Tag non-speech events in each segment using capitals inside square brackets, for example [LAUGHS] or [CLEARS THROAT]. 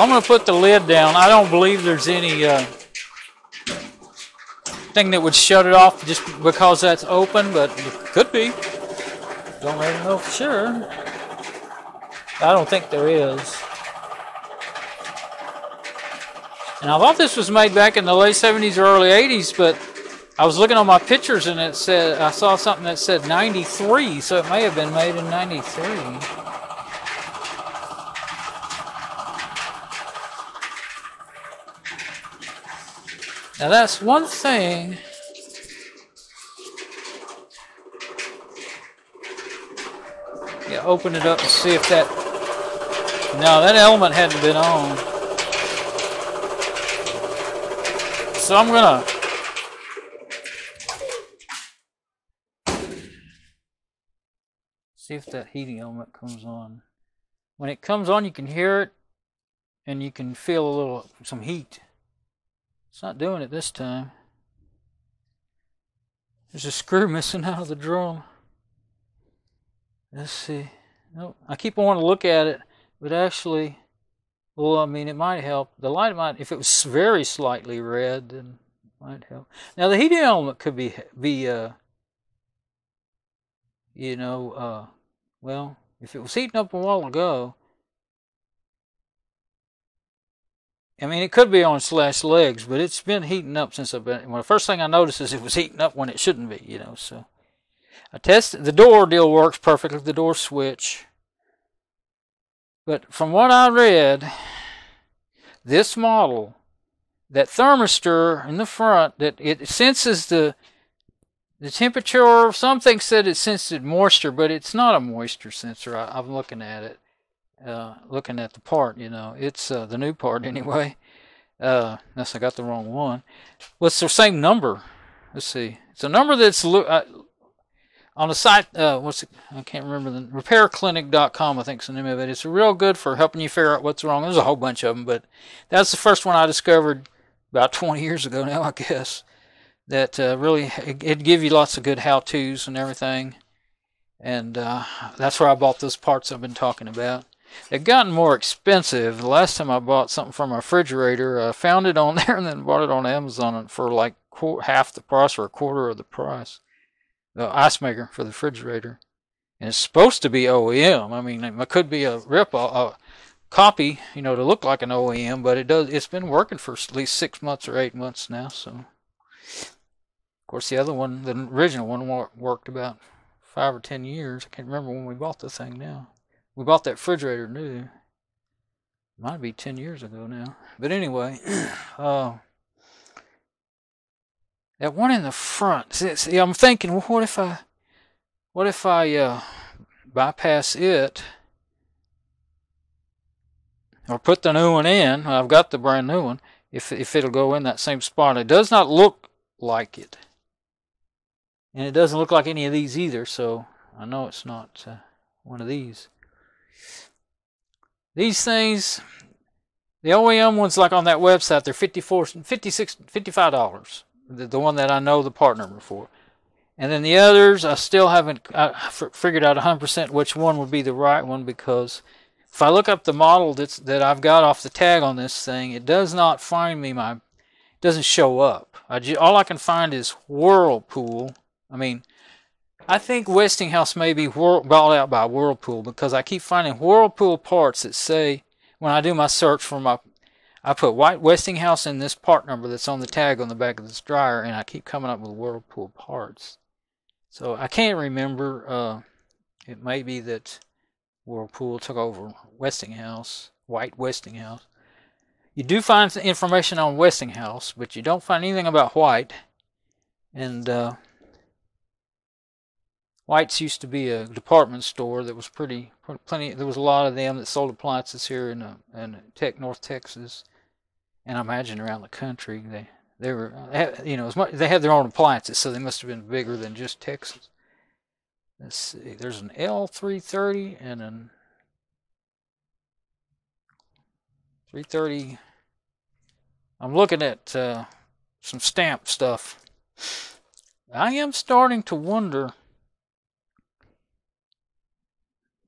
I'm going to put the lid down. I don't believe there's any uh, thing that would shut it off just because that's open, but it could be. Don't really know for sure. I don't think there is. And I thought this was made back in the late 70s or early 80s, but I was looking on my pictures and it said I saw something that said 93, so it may have been made in 93. Now that's one thing. Yeah, open it up and see if that. No, that element hadn't been on. So I'm gonna see if that heating element comes on. When it comes on, you can hear it and you can feel a little some heat. It's not doing it this time. There's a screw [LAUGHS] missing out of the drum. Let's see. Nope. I keep wanting to look at it, but actually, well, I mean, it might help. The light might, if it was very slightly red, then it might help. Now, the heating element could be, be, uh, you know, uh, well, if it was heating up a while ago, I mean, it could be on slash legs, but it's been heating up since I've been. Well, the first thing I noticed is it was heating up when it shouldn't be, you know. So I tested the door deal works perfectly, the door switch. But from what I read, this model, that thermistor in the front, that it senses the the temperature. Or something said it sensed moisture, but it's not a moisture sensor. I, I'm looking at it uh, looking at the part, you know, it's uh, the new part [LAUGHS] anyway. Uh, unless I got the wrong one. Well, it's the same number. Let's see. It's a number that's uh, on the site. Uh, what's it? I can't remember the repairclinic.com. I think is the name of it. It's real good for helping you figure out what's wrong. There's a whole bunch of them, but that's the first one I discovered about 20 years ago now, [LAUGHS] I guess. That uh, really it'd give you lots of good how-tos and everything, and uh, that's where I bought those parts I've been talking about. They've gotten more expensive. The last time I bought something from a refrigerator, I found it on [LAUGHS] there and then bought it on Amazon for like half the price or a quarter of the price. The ice maker for the refrigerator. And it's supposed to be OEM. I mean, it could be a rip, a, a copy, you know, to look like an OEM, but it does. It's been working for at least six months or eight months now. So, of course, the other one, the original one, worked about five or ten years. I can't remember when we bought the thing now. We bought that refrigerator new. Might be 10 years ago now. But anyway, [CLEARS THROAT] uh, that one in the front. See, see, I'm thinking, well, what if I, what if I uh, bypass it or put the new one in? I've got the brand new one. If if it'll go in that same spot, it does not look like it, and it doesn't look like any of these either. So I know it's not uh, one of these. These things, the OEM ones like on that website, they're 54 56 $55. The, the one that I know the part number for. And then the others, I still haven't I figured out 100% which one would be the right one because if I look up the model that's, that I've got off the tag on this thing, it does not find me my, doesn't show up. I, all I can find is Whirlpool. I mean, I think Westinghouse may be bought out by Whirlpool because I keep finding Whirlpool parts that say when I do my search for my I put white Westinghouse in this part number that's on the tag on the back of this dryer and I keep coming up with Whirlpool parts. So I can't remember uh, it may be that Whirlpool took over Westinghouse, white Westinghouse. You do find information on Westinghouse, but you don't find anything about white. And uh, White's used to be a department store that was pretty, plenty. There was a lot of them that sold appliances here in uh, in Tech North Texas, and I imagine around the country. They they were you know as much, they had their own appliances, so they must have been bigger than just Texas. Let's see. There's an L330 and an 330. I'm looking at uh, some stamp stuff. I am starting to wonder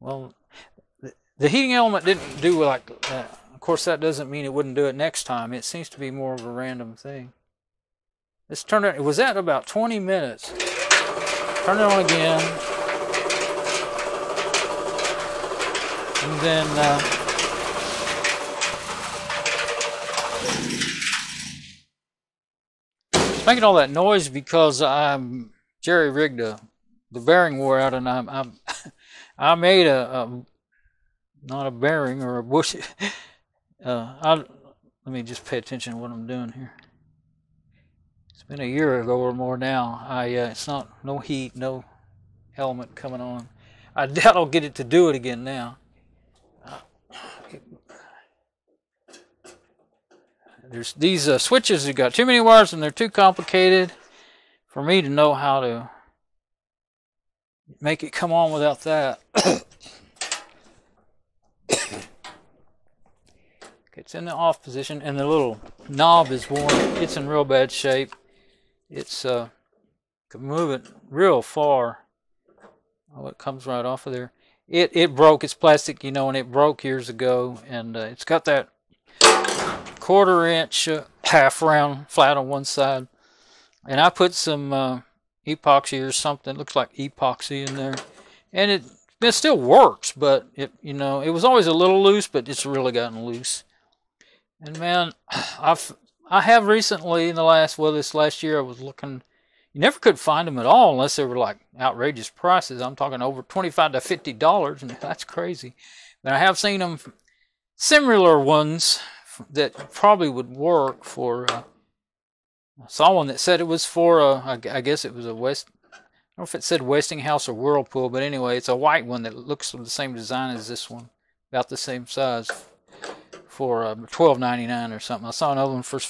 well, the, the heating element didn't do like that. Of course, that doesn't mean it wouldn't do it next time. It seems to be more of a random thing. Let's turn it. Was at about 20 minutes. Turn it on again. And then. Uh, making all that noise because I'm jerry rigged a, the bearing wore out and I'm, I'm I made a, a, not a bearing or a bush. [LAUGHS] Uh, I, let me just pay attention to what I'm doing here. It's been a year ago or more now. I uh, it's not no heat, no element coming on. I [LAUGHS] doubt I'll get it to do it again now. there's these uh, switches have got too many wires and they're too complicated for me to know how to make it come on without that. [COUGHS] it's in the off position and the little knob is worn. It's in real bad shape. It's uh can move it real far. Oh, it comes right off of there. It it broke. It's plastic, you know, and it broke years ago. And uh, it's got that quarter inch uh, half round flat on one side. And I put some uh, epoxy or something. Looks like epoxy in there, and it it still works. But it you know it was always a little loose, but it's really gotten loose. And man, [SIGHS] I've I have recently in the last well this last year I was looking. You never could find them at all unless they were like outrageous prices. I'm talking over twenty-five to fifty dollars, and that's crazy. But I have seen them similar ones that probably would work for. Uh, I saw one that said it was for a. I guess it was a West. I don't know if it said Westinghouse or Whirlpool, but anyway, it's a white one that looks the same design as this one, about the same size for uh, ninety nine or something. I saw another one for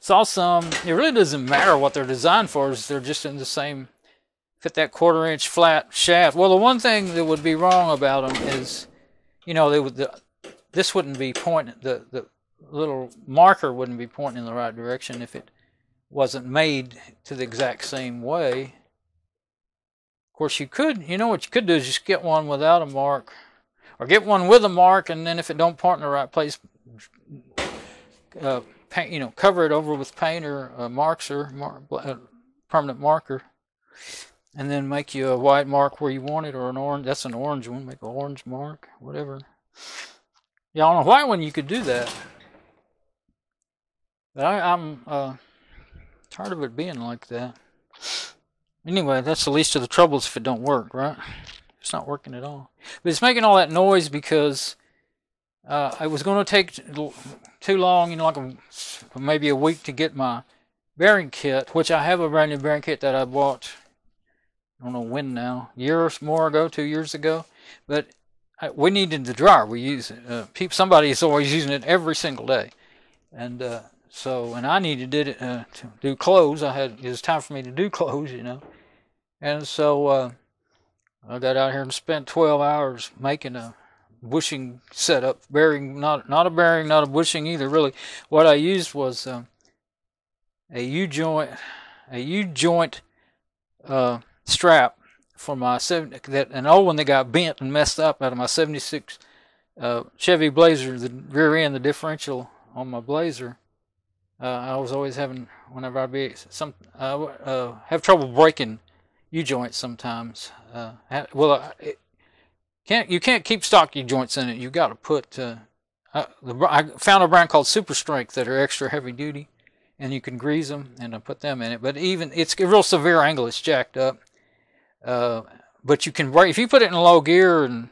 saw some. It really doesn't matter what they're designed for; is they're just in the same fit that quarter inch flat shaft. Well, the one thing that would be wrong about them is, you know, they would the, this wouldn't be pointing the the little marker wouldn't be pointing in the right direction if it wasn't made to the exact same way. Of course, you could, you know what you could do is just get one without a mark or get one with a mark, and then if it don't part in the right place, uh, paint, you know, cover it over with paint or uh, marks or mar uh, permanent marker, and then make you a white mark where you want it, or an orange. That's an orange one. Make an orange mark, whatever. Yeah, on a white one you could do that. But I, am uh, tired of it being like that. Anyway, that's the least of the troubles if it don't work, right? It's not working at all. But it's making all that noise because uh, it was going to take too long, you know, like a, maybe a week to get my bearing kit, which I have a brand new bearing kit that I bought, I don't know when now, years more ago, two years ago. But I, we needed the dryer. We use it. Uh, people, somebody is always using it every single day. And uh, so, and I needed it uh, to do clothes. I had, it was time for me to do [LAUGHS] clothes, you know. And so, uh, I got out here and spent 12 hours making a bushing setup, bearing, not, not a bearing, not a bushing either, really. What I used was um, a U-joint, a U-joint uh, strap for my, seven, that an old one that got bent and messed up out of my 76 uh, Chevy Blazer, the rear end, the differential on my Blazer. Uh, I was always having, whenever I'd be some, uh, have trouble breaking U joints sometimes. Uh, well, can't you can't keep stock U joints in it. You got to put. Uh, the, I found a brand called Super Strength that are extra heavy duty, and you can grease them and put them in it. But even it's a real severe angle. It's jacked up. Uh, but you can break if you put it in low gear and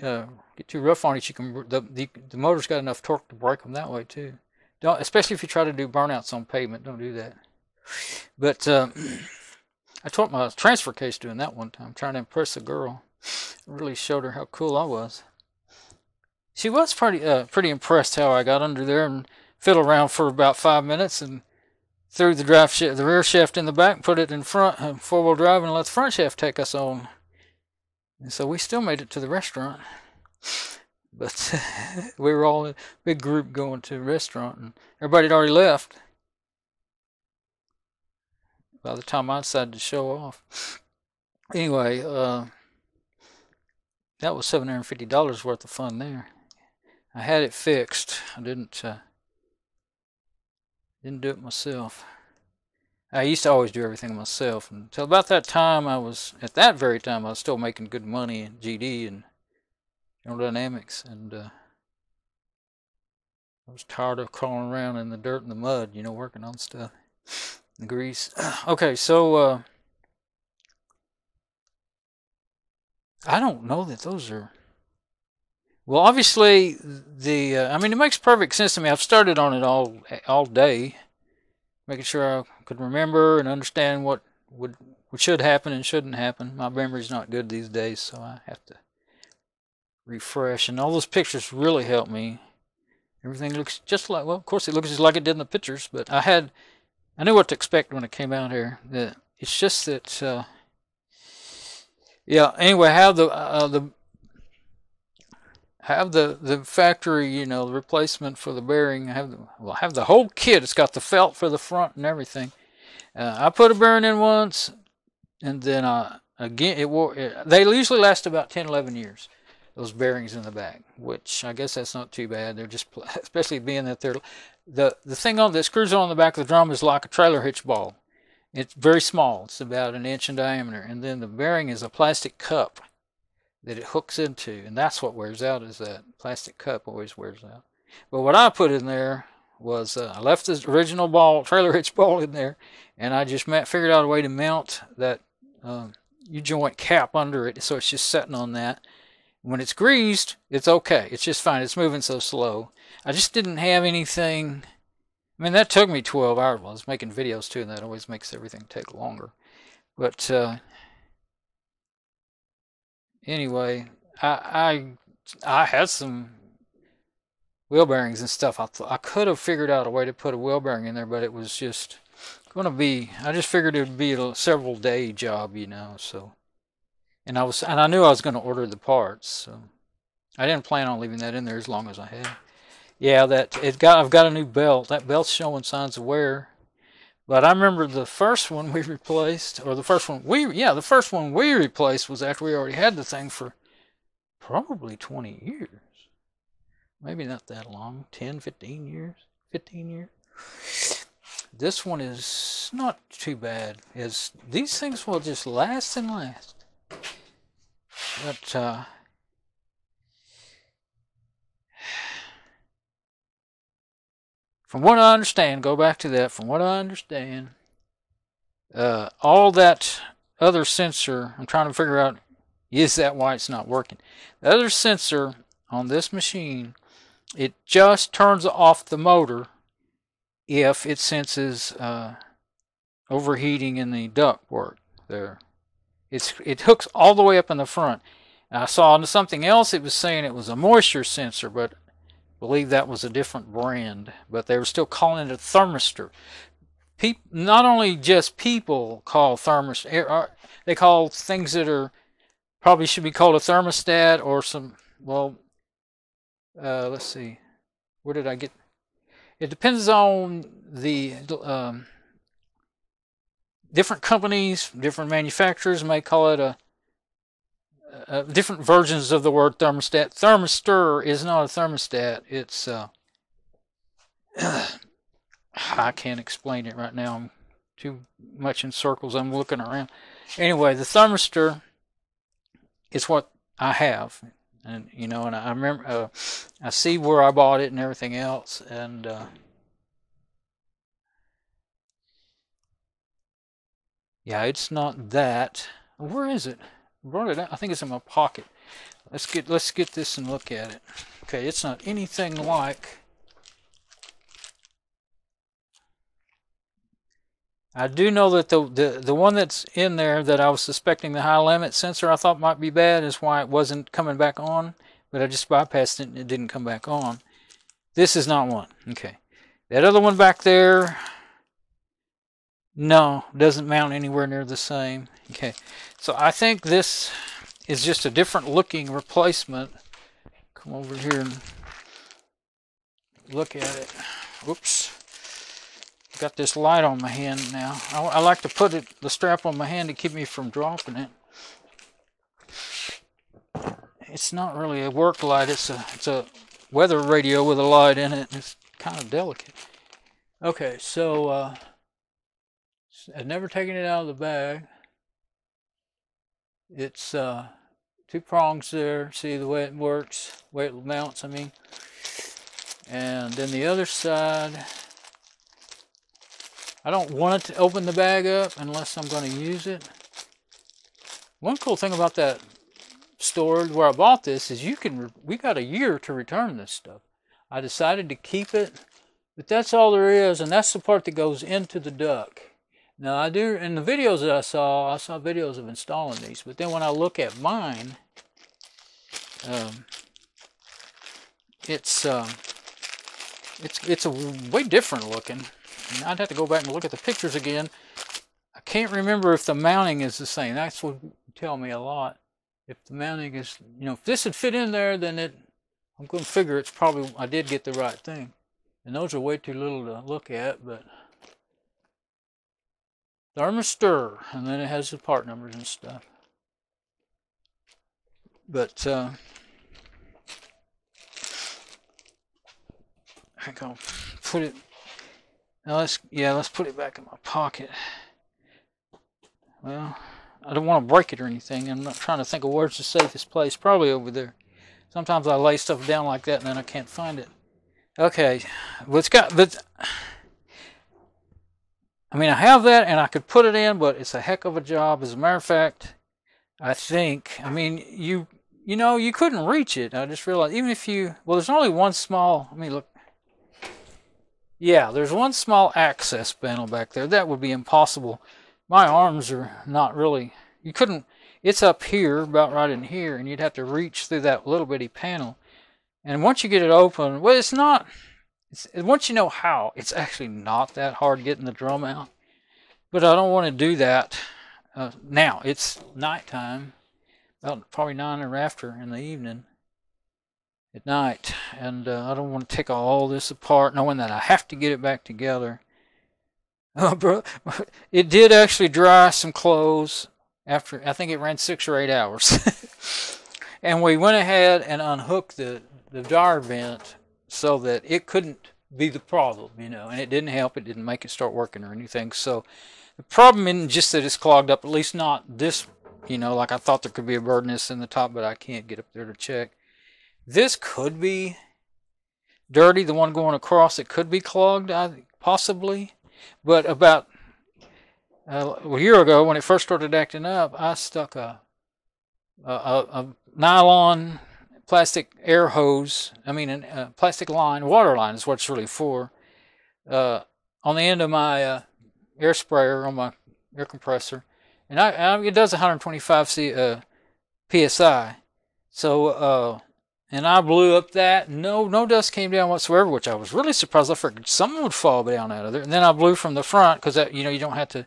get too rough on it. You can the, the the motor's got enough torque to break them that way too. Don't especially if you try to do burnouts on pavement. Don't do that. But uh, I taught my transfer case doing that one time, trying to impress a girl. really showed her how cool I was. She was pretty uh, pretty impressed how I got under there and fiddled around for about five minutes and threw the drive the rear shaft in the back, put it in front, uh, four wheel drive, and let the front shaft take us on. And so we still made it to the restaurant. But [LAUGHS] we were all in a big group going to a restaurant, and everybody had already left by the time I decided to show off. [LAUGHS] Anyway, uh, that was $750 worth of fun there. I had it fixed. I didn't uh, didn't do it myself. I used to always do everything myself until about that time. I was at that very time I was still making good money in GD and General Dynamics, and uh, I was tired of crawling around in the dirt and the mud, you know, working on stuff, [SIGHS] the grease. [CLEARS THROAT] okay, so uh, I don't know that those are. Well, obviously, the uh, I mean, it makes perfect sense to me. I've started on it all all day, making sure I could remember and understand what would what should happen and shouldn't happen. My memory's not good these days, so I have to refresh. And all those pictures really help me. Everything looks just like well, of course, it looks just like it did in the pictures, but I had I knew what to expect when it came out here. That it's just that. Uh, yeah. Anyway, have the uh, the have the the factory, you know, the replacement for the bearing. Have the well, have the whole kit. It's got the felt for the front and everything. Uh, I put a bearing in once, and then uh, again, it wore. It, they usually last about 10, 11 years. Those bearings in the back, which I guess that's not too bad. They're just, [LAUGHS] especially being that they're the the thing on that screws on the back of the drum is like a trailer hitch ball. It's very small. It's about an inch in diameter, and then the bearing is a plastic cup that it hooks into, and that's what wears out. Is that plastic cup always wears out? But what I put in there was uh, I left the original ball trailer hitch ball in there, and I just figured out a way to mount that um, U joint cap under it, so it's just sitting on that. When it's greased, it's okay. It's just fine. It's moving so slow. I just didn't have anything I mean, that took me 12 hours. Well, I was making videos too, and that always makes everything take longer. But uh, anyway, I, I I had some wheel bearings and stuff. I I could have figured out a way to put a wheel bearing in there, but it was just going to be. I just figured it would be a several day job, you know. So, and I was and I knew I was going to order the parts, so I didn't plan on leaving that in there as long as I had. Yeah, that it got. I've got a new belt. That belt's showing signs of wear. But I remember the first one we replaced, or the first one we, yeah, the first one we replaced was after we already had the thing for probably 20 years. Maybe not that long, 10, 15 years, 15 years. This one is not too bad. Is these things will just last and last. But uh, from what I understand, go back to that. From what I understand, uh, all that other sensor, I'm trying to figure out is that why it's not working. The other sensor on this machine, it just turns off the motor if it senses uh, overheating in the duct work there. It's it hooks all the way up in the front. I saw on something else. It was saying it was a moisture sensor, but believe that was a different brand, but they were still calling it a thermistor. Not only just people call thermistor, they call things that are probably should be called a thermostat or some, well, uh, let's see, where did I get? It depends on the um, different companies, different manufacturers may call it a uh, different versions of the word thermostat. Thermistor is not a thermostat. It's uh, [CLEARS THROAT] I can't explain it right now. I'm too much in circles. I'm looking around. Anyway, the thermistor is what I have, and you know, and I remember uh, I see where I bought it and everything else, and uh, yeah, it's not that. Where is it? brought it out. I think it's in my pocket. Let's get let's get this and look at it. Okay, it's not anything like. I do know that the, the the one that's in there that I was suspecting the high limit sensor I thought might be bad is why it wasn't coming back on, but I just bypassed it and it didn't come back on. This is not one. Okay. That other one back there, no, doesn't mount anywhere near the same. Okay, so I think this is just a different looking replacement. Come over here and look at it. Oops. Got this light on my hand now. I, I like to put it the strap on my hand to keep me from dropping it. It's not really a work light. It's a it's a weather radio with a light in it. It's kind of delicate. Okay, so uh, I've never taken it out of the bag. It's uh, two prongs there. See the way it works, way it mounts, I mean. And then the other side, I don't want it to open the bag up unless I'm going to use it. One cool thing about that store where I bought this is you can, we got a year to return this stuff. I decided to keep it, but that's all there is, and that's the part that goes into the duck. Now I do, in the videos that I saw, I saw videos of installing these, but then when I look at mine, um, it's, um, it's, it's a way different looking. And I'd have to go back and look at the pictures again. I can't remember if the mounting is the same. That's what tell me a lot. If the mounting is, you know, if this would fit in there, then it, I'm going to figure it's probably, I did get the right thing. And those are way too little to look at, but thermistor, and then it has the part numbers and stuff. But uh, I go put it. Now let's yeah, let's put it back in my pocket. Well, I don't want to break it or anything. I'm not trying to think of where's the safest place. Probably over there. Sometimes I lay stuff down like that and then I can't find it. Okay, well it's got but. I mean, I have that and I could put it in, but it's a heck of a job. As a matter of fact, I think, I mean, you, you know, you couldn't reach it. I just realized, even if you, well, there's only one small, I mean, look, yeah, there's one small access panel back there. That would be impossible. My arms are not really, you couldn't, it's up here, about right in here, and you'd have to reach through that little bitty panel. And once you get it open, well, it's not, it's, once you know how, it's actually not that hard getting the drum out. But I don't want to do that uh, now. It's nighttime, about probably nine or after in the evening at night. And uh, I don't want to take all this apart knowing that I have to get it back together. [LAUGHS] Oh, bro, [LAUGHS] it did actually dry some clothes after, I think it ran six or eight hours. [LAUGHS] and we went ahead and unhooked the, the dryer vent so that it couldn't be the problem, you know, and it didn't help. It didn't make it start working or anything. So the problem isn't just that it's clogged up, at least not this, you know, like I thought there could be a bird nest in the top, but I can't get up there to check. This could be dirty, the one going across, it could be clogged, I, possibly. But about uh, a year ago, when it first started acting up, I stuck a, a, a nylon plastic air hose, I mean, a uh, plastic line, water line is what it's really for, uh, on the end of my uh, air sprayer on my air compressor. And I, I it does 125 C, uh, psi. So, uh, and I blew up that. No, no dust came down whatsoever, which I was really surprised. I figured someone would fall down out of there. And then I blew from the front because you know, you don't have to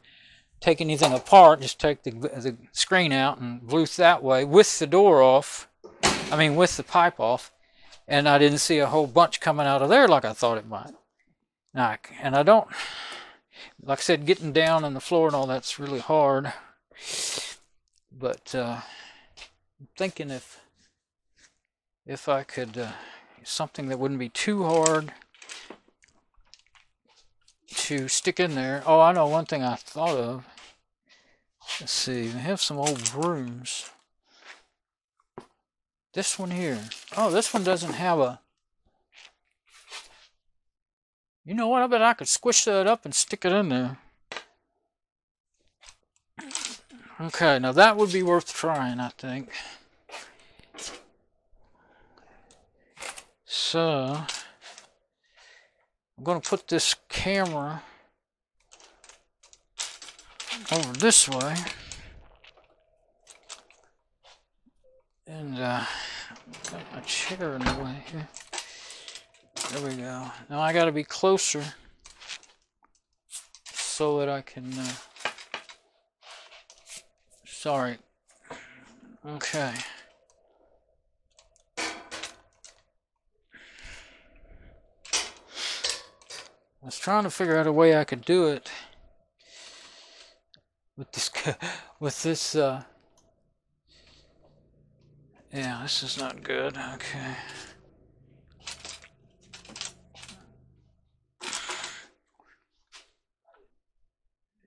take anything apart. Just take the the screen out and blew that way with the door off. I mean, with the pipe off, and I didn't see a whole bunch coming out of there like I thought it might. and I don't, like I said, getting down on the floor and all that's really hard. But uh, I'm thinking if if I could uh, something that wouldn't be too hard to stick in there. Oh, I know one thing I thought of. Let's see, we have some old brooms. This one here. Oh, this one doesn't have a... You know what? I bet I could squish that up and stick it in there. Okay, now that would be worth trying, I think. So, I'm going to put this camera over this way. And uh, got my chair in the way here. There we go. Now I got to be closer so that I can. Uh, sorry. Okay. I was trying to figure out a way I could do it with this [LAUGHS] with this uh, yeah, this is not good. Okay.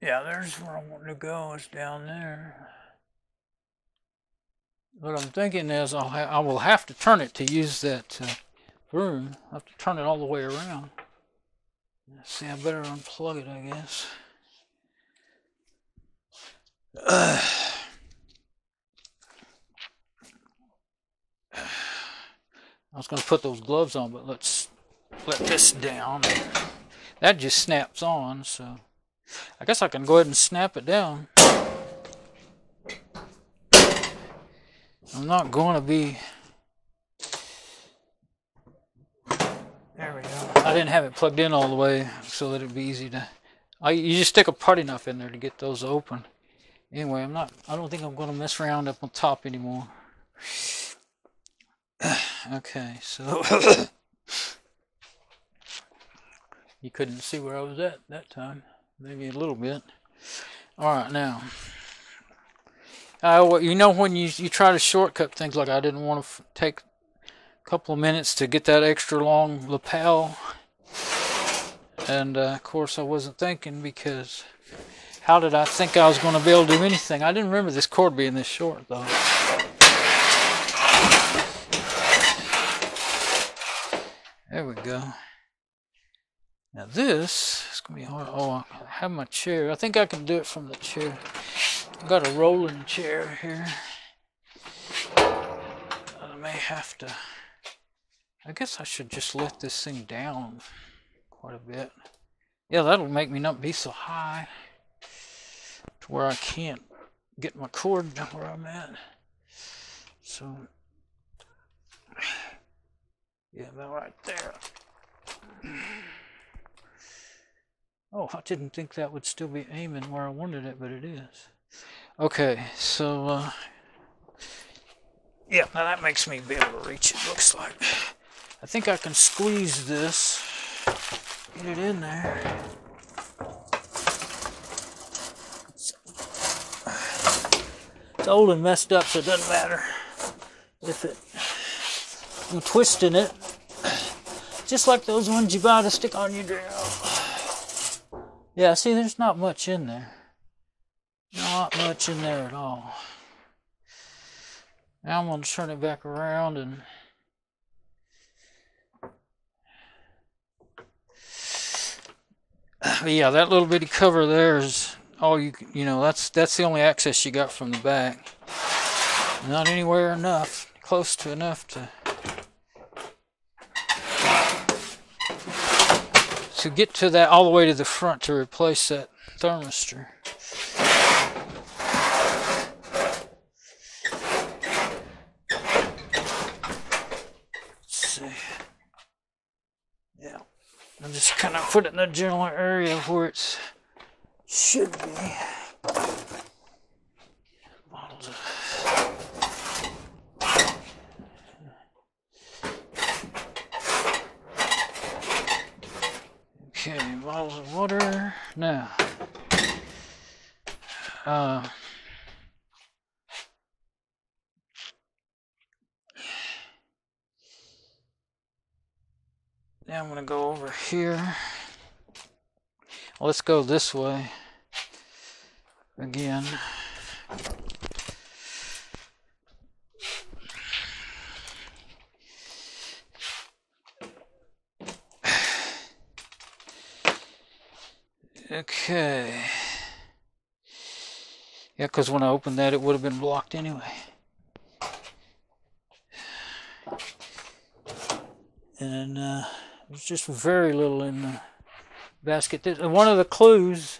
Yeah, there's where I want to go. It's down there. What I'm thinking is I'll I will have to turn it to use that uh, room. i have to turn it all the way around. Let's see, I better unplug it, I guess. [SIGHS] was going to put those gloves on, but let's let this down. That just snaps on, so I guess I can go ahead and snap it down. I'm not going to be. There we go. I didn't have it plugged in all the way so that it'd be easy to. I, you just stick a putty knife in there to get those open. Anyway, I'm not. I don't think I'm going to mess around up on top anymore. Okay, so [COUGHS] you couldn't see where I was at that time, maybe a little bit. All right, now, uh, you know when you you try to shortcut things like I didn't want to take a couple of minutes to get that extra long lapel, and uh, of course I wasn't thinking because how did I think I was going to be able to do anything? I didn't remember this cord being this short though. There we go. Now this is gonna be hard. Oh, I have my chair. I think I can do it from the chair. I've got a rolling chair here. I may have to. I guess I should just let this thing down quite a bit. Yeah, that'll make me not be so high to where I can't get my cord where I'm at. So yeah, about right there. Oh, I didn't think that would still be aiming where I wanted it, but it is. Okay, so, uh, yeah, now that makes me be able to reach it, looks like. I think I can squeeze this, get it in there. It's old and messed up, so it doesn't matter if it I'm twisting it just like those ones you buy to stick on your drill. Yeah, see, there's not much in there. Not much in there at all. Now I'm going to turn it back around and but yeah, that little bitty cover there is all you you know. That's that's the only access you got from the back. Not anywhere enough, close to enough to to get to that all the way to the front to replace that thermistor. Let's see. Yeah. I'm just kind of put it in the general area where it should be. Okay, bottles of water. Now, uh, now I'm going to go over here. Let's go this way again. Okay. Yeah, because when I opened that, it would have been blocked anyway. And uh, there's just very little in the basket. One of the clues